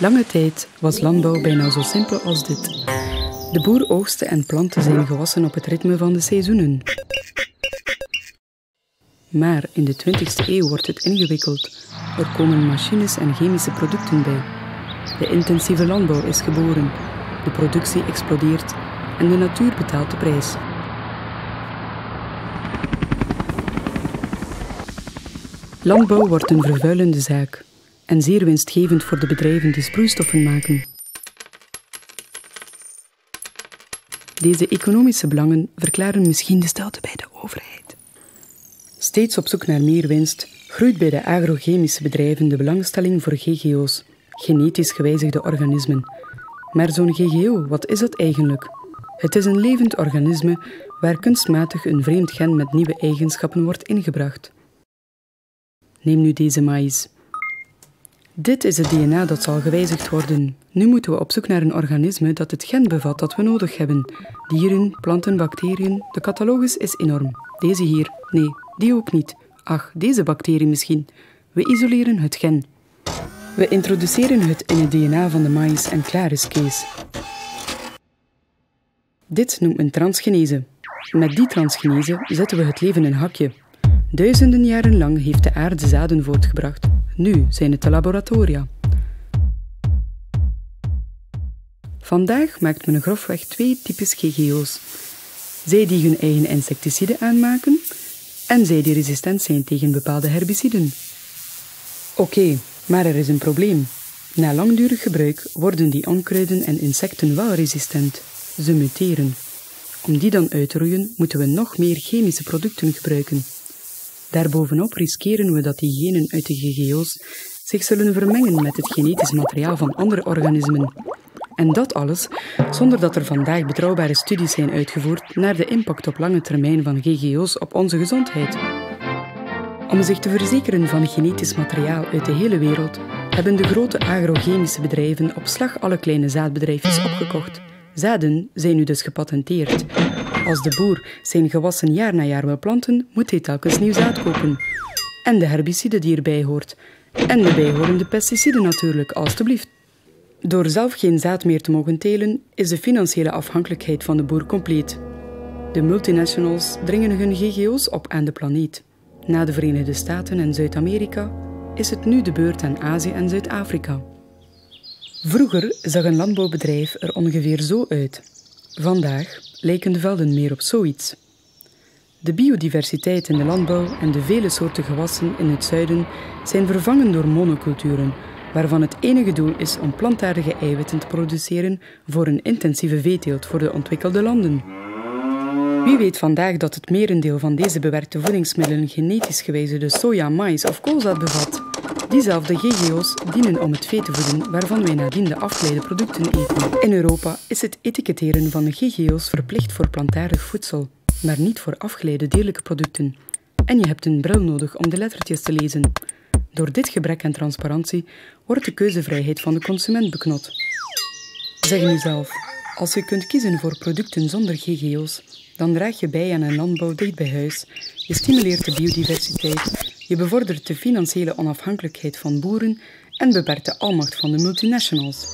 Lange tijd was landbouw bijna zo simpel als dit. De boer oogste en plantte zijn gewassen op het ritme van de seizoenen. Maar in de 20e eeuw wordt het ingewikkeld. Er komen machines en chemische producten bij. De intensieve landbouw is geboren. De productie explodeert en de natuur betaalt de prijs. Landbouw wordt een vervuilende zaak en zeer winstgevend voor de bedrijven die sproeistoffen maken. Deze economische belangen verklaren misschien de stelte bij de overheid. Steeds op zoek naar meer winst groeit bij de agrochemische bedrijven de belangstelling voor GGO's, genetisch gewijzigde organismen. Maar zo'n GGO, wat is dat eigenlijk? Het is een levend organisme waar kunstmatig een vreemd gen met nieuwe eigenschappen wordt ingebracht. Neem nu deze maïs. Dit is het DNA dat zal gewijzigd worden. Nu moeten we op zoek naar een organisme dat het gen bevat dat we nodig hebben. Dieren, planten, bacteriën. De catalogus is enorm. Deze hier. Nee, die ook niet. Ach, deze bacterie misschien. We isoleren het gen. We introduceren het in het DNA van de maïs en klaar is. Dit noemt men transgenese. Met die transgenese zetten we het leven in hakje. Duizenden jaren lang heeft de aarde zaden voortgebracht. Nu zijn het de laboratoria. Vandaag maakt men grofweg twee types GGO's. Zij die hun eigen insecticiden aanmaken en zij die resistent zijn tegen bepaalde herbiciden. Oké, maar er is een probleem. Na langdurig gebruik worden die onkruiden en insecten wel resistent. Ze muteren. Om die dan uit te roeien, moeten we nog meer chemische producten gebruiken. Daarbovenop riskeren we dat die genen uit de GGO's zich zullen vermengen met het genetisch materiaal van andere organismen. En dat alles zonder dat er vandaag betrouwbare studies zijn uitgevoerd naar de impact op lange termijn van GGO's op onze gezondheid. Om zich te verzekeren van genetisch materiaal uit de hele wereld, hebben de grote agrochemische bedrijven op slag alle kleine zaadbedrijfjes opgekocht. Zaden zijn nu dus gepatenteerd. Als de boer zijn gewassen jaar na jaar wil planten, moet hij telkens nieuw zaad kopen. En de herbicide die erbij hoort. En de bijhorende pesticiden natuurlijk, alstublieft. Door zelf geen zaad meer te mogen telen, is de financiële afhankelijkheid van de boer compleet. De multinationals dringen hun GGO's op aan de planeet. Na de Verenigde Staten en Zuid-Amerika is het nu de beurt aan Azië en Zuid-Afrika. Vroeger zag een landbouwbedrijf er ongeveer zo uit. Vandaag lijken de velden meer op zoiets. De biodiversiteit in de landbouw en de vele soorten gewassen in het zuiden zijn vervangen door monoculturen, waarvan het enige doel is om plantaardige eiwitten te produceren voor een intensieve veeteelt voor de ontwikkelde landen. Wie weet vandaag dat het merendeel van deze bewerkte voedingsmiddelen genetisch gewijzigde soja, maïs of koolzaad bevat? Diezelfde GGO's dienen om het vee te voeden waarvan wij nadien de afgeleide producten eten. In Europa is het etiketteren van de GGO's verplicht voor plantaardig voedsel, maar niet voor afgeleide dierlijke producten. En je hebt een bril nodig om de lettertjes te lezen. Door dit gebrek aan transparantie wordt de keuzevrijheid van de consument beknot. Zeg nu zelf, als je kunt kiezen voor producten zonder GGO's, dan draag je bij aan een landbouw dicht bij huis, je stimuleert de biodiversiteit je bevordert de financiële onafhankelijkheid van boeren en beperkt de almacht van de multinationals.